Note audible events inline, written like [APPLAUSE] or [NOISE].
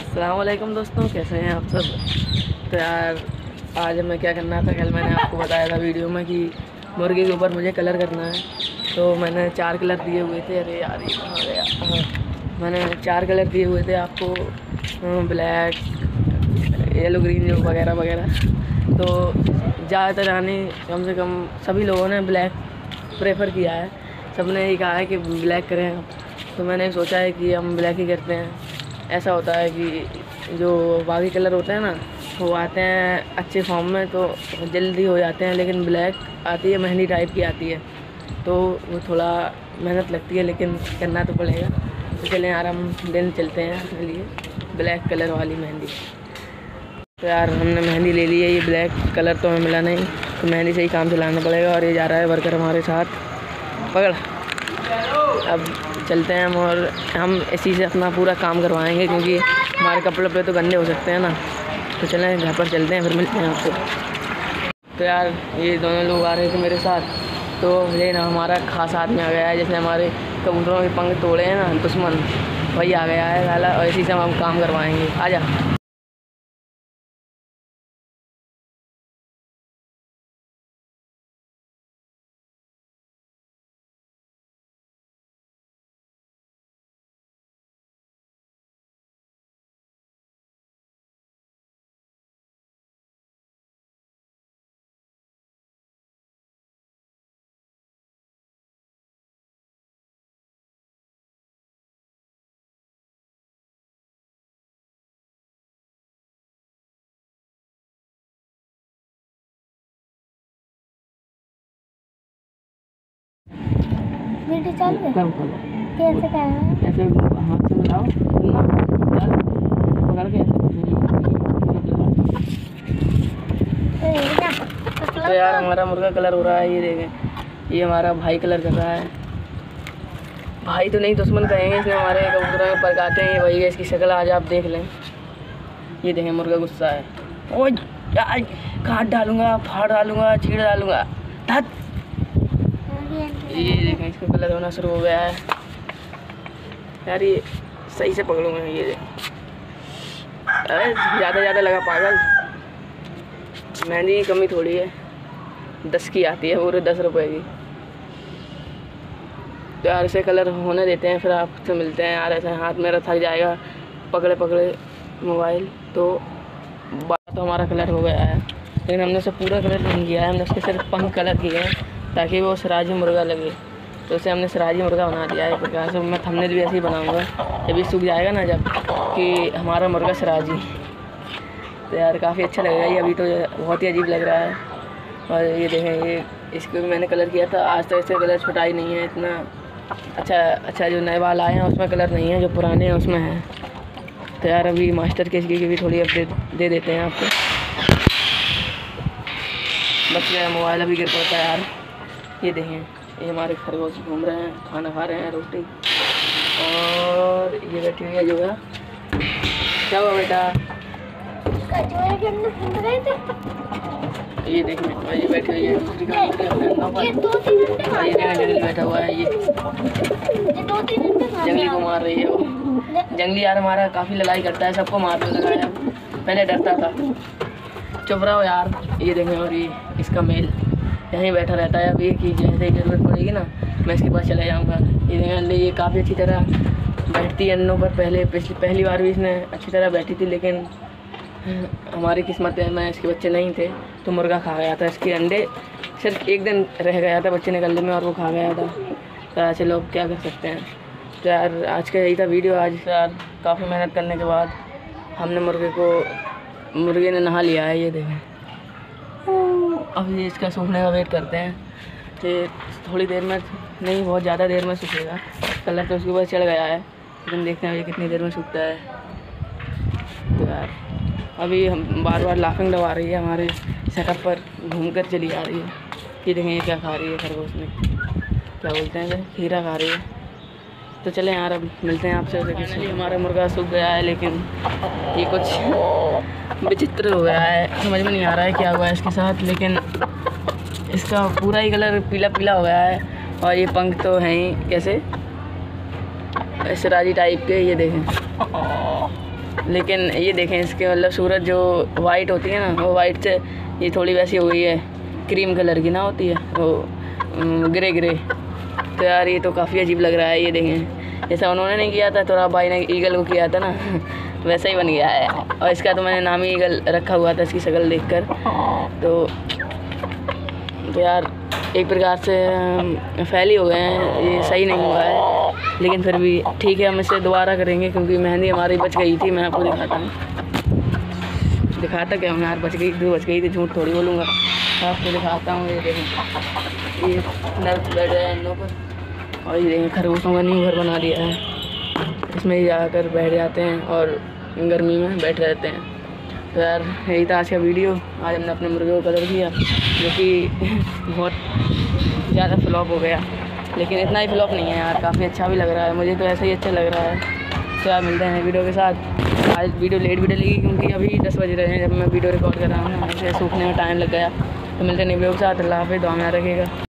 असलम दोस्तों कैसे हैं आप सब? तो यार आज हमें क्या करना था? कल मैंने आपको बताया था वीडियो में कि मुर्गे के ऊपर मुझे कलर करना है। तो मैंने चार कलर दिए हुए थे। अरे यार ये कहाँ गया? हाँ, मैंने चार कलर दिए हुए थे आपको। ब्लैक येलो ग्रीन वगैरह वगैरह। तो ज़्यादातर आने कम से कम सभी लोगों ने ब्लैक प्रेफर किया है। सबने ये कहा है कि ब्लैक करें तो मैंने सोचा है कि हम ब्लैक ही करते हैं। ऐसा होता है कि जो बाकी कलर होते हैं ना, वो आते हैं अच्छे फॉर्म में तो जल्दी हो जाते हैं, लेकिन ब्लैक आती है, मेहंदी टाइप की आती है। तो वो थोड़ा मेहनत लगती है, लेकिन करना तो पड़ेगा। तो चले यार हम दिन चलते हैं अपने लिए ब्लैक कलर वाली मेहंदी। तो यार, हमने मेहंदी ले ली है, ये ब्लैक कलर तो हमें मिला नहीं। तो मेहंदी से ही काम चलाना पड़ेगा, और ये जा रहा है वर्कर हमारे साथ। पकड़। अब चलते हैं हम और हम इसी से अपना पूरा काम करवाएँगे क्योंकि हमारे कपड़े पे तो गंदे हो सकते हैं ना। तो चलें, घर पर चलते हैं, फिर मिलते हैं आपसे तो यार, ये दोनों लोग आ रहे थे मेरे साथ। तो ये ना हमारा खास आदमी आ गया है, जैसे हमारे कबूतरों के पंख तोड़े हैं ना, दुश्मन। वही आ गया है लाला और इसी से हम काम करवाएँगे। आ जा वीडियो चालू। है कर। खोलो कैसे है ऐसे हाथ से मिलाओ। पकड़ के ऐसे तो ये यार हमारा मुर्गा कलर हो रहा है ये देखें। ये हमारा भाई कलर कर रहा है। भाई तो नहीं दुश्मन कहेंगे इसने हमारे कबूतरों में परकाते हैं वही है इसकी शक्ल आज आप देख लें। ये देखें मुर्गा गुस्सा है। ओ यार काट डालूँगा फाड़ डालूँगा छीड़ डालूँगा। धत। ये देखें इसका कलर होना शुरू हो गया है। यार, ये सही से पकड़ूँगा ये। अरे, ज़्यादा ज़्यादा लगा पागल। मेहंदी की कमी थोड़ी है। दस की आती है, पूरे दस रुपए की। तो यार, इसे कलर होने देते हैं, फिर आपसे मिलते हैं। यार, ऐसे हाथ मेरा थक जाएगा, पकड़े पकड़े मोबाइल। तो बात तो हमारा कलर हो गया है। लेकिन हमने उसे पूरा कलर नहीं किया है, हमने उसके सिर्फ़ पंख कलर किए हैं। ताकि वो सराजी मुर्गा लगे। तो उसे हमने सराजी मुर्गा बना दिया है प्रकार से मैं थंबनेल भी ऐसे ही बनाऊँगा। जब ये सूख जाएगा ना जब, कि हमारा मुर्गा सराजी। तो यार काफ़ी अच्छा लगेगा, ये अभी तो बहुत ही अजीब लग रहा है। और ये देखें, ये इसको भी मैंने कलर किया था। आज तक इससे कलर छुटाई नहीं है, इतना अच्छा अच्छा जो नए वाल आए हैं, उसमें कलर नहीं है, जो पुराने हैं, उसमें है। तो यार अभी मास्टर के इसकी भी थोड़ी अपडेट दे देते हैं आपको। बच गया मोबाइल अभी गिर पड़ता है यार। ये देखें ये हमारे खरगोश घूम रहे हैं खाना खा रहे हैं रोटी। और ये बैठी हुई है जो है। क्या हुआ बेटा? ये देखिए ये बैठी हुई है बैठा हुआ है। ये जंगली को मार रही है वो। जंगली यार हमारा काफ़ी लड़ाई करता है सबको मारने लगा है। पहले डरता था। चुप रहा हो यार। ये देखें और ये इसका मेल यहीं बैठा रहता है अभी कि जैसे ही ज़रूरत पड़ेगी ना, मैं इसके पास चला जाऊँगा। ये देखें अंडे ये काफ़ी अच्छी तरह बैठती है अंडों पर। पहले पिछली पहली बार भी इसने अच्छी तरह बैठी थी, लेकिन हमारी किस्मत में इसके बच्चे नहीं थे तो मुर्गा खा गया था। इसके अंडे सिर्फ़ एक दिन रह गया था बच्चे निकलने में और वो खा गया था। तो ऐसे लोग क्या कर सकते हैं? तो यार, आज का यही था वीडियो। आज यार, काफ़ी मेहनत करने के बाद हमने मुर्गे को मुर्गे ने नहा लिया है, ये देखें। अब ये इसका सूखने का वेट करते हैं कि थोड़ी देर में, नहीं, बहुत ज़्यादा देर में सूखेगा। कलर तो उसके ऊपर चढ़ गया है, लेकिन देखते हैं ये कितनी देर में सूखता है। तो यार, अभी हम बार बार लाफिंग दबा रही है, हमारे शटर पर घूम कर चली आ रही है। ये देखें, ये क्या खा रही है खरगोश में। क्या बोलते हैं खीरा खा रही है। तो चलें यार, अब मिलते हैं आपसे। फाइनली हमारा मुर्गा सूख गया है, लेकिन ये कुछ विचित्र हो गया है। समझ में नहीं आ रहा है क्या हुआ है इसके साथ, लेकिन इसका पूरा ही कलर पीला पीला हो गया है। और ये पंख तो हैं ही, कैसे? ऐसे राज़ी टाइप के, ये देखें। लेकिन ये देखें इसके मतलब सूरज जो वाइट होती है ना, वो वाइट से ये थोड़ी वैसी हो गई है। क्रीम कलर की ना होती है, वो ग्रे ग्रे तो यार ये तो काफ़ी अजीब लग रहा है, ये देखें। जैसा उन्होंने नहीं किया था थोड़ा भाई ने ईगल को किया था ना, [LAUGHS] वैसा ही बन गया है। और इसका तो मैंने नाम ही ईगल रखा हुआ था, इसकी शक्ल देखकर। तो तो यार, एक प्रकार से फैली हो गए हैं, ये सही नहीं हुआ है। लेकिन फिर भी ठीक है, हम इसे दोबारा करेंगे, क्योंकि मेहंदी हमारी बच गई थी, मैं आपको दिखाता हूँ। दिखाता क्या हूँ? यार, बच गई, दो बच गई थी झूठ थोड़ी बोलूँगा। आपको दिखाता हूँ, ये देखो। ये नर्क बैठ रहे हैं इन लोगों पर। और ये देखें खरगोशों का न्यू घर बना दिया है। इसमें ही जाकर बैठ जाते हैं और गर्मी में बैठ रहते हैं। तो यार, यही था आज का वीडियो। आज हमने अपने मुर्गे को कलर किया, जो कि [LAUGHS] बहुत ज़्यादा फ्लॉप हो गया। लेकिन इतना ही फ्लॉप नहीं है यार, काफ़ी अच्छा भी लग रहा है। मुझे तो ऐसा ही अच्छा लग रहा है। तो यार, मिलते हैं वीडियो के साथ। आज वीडियो लेट भी डलेगी क्योंकि अभी दस बज रहे हैं जब मैं वीडियो रिकॉर्ड कर रहा हूँ, मुझे सूखने में टाइम लग गया। तो मिलते नहीं वीडियो के साथ, अल्लाह हाफिज़, दुआ में रखेगा